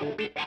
Yeah.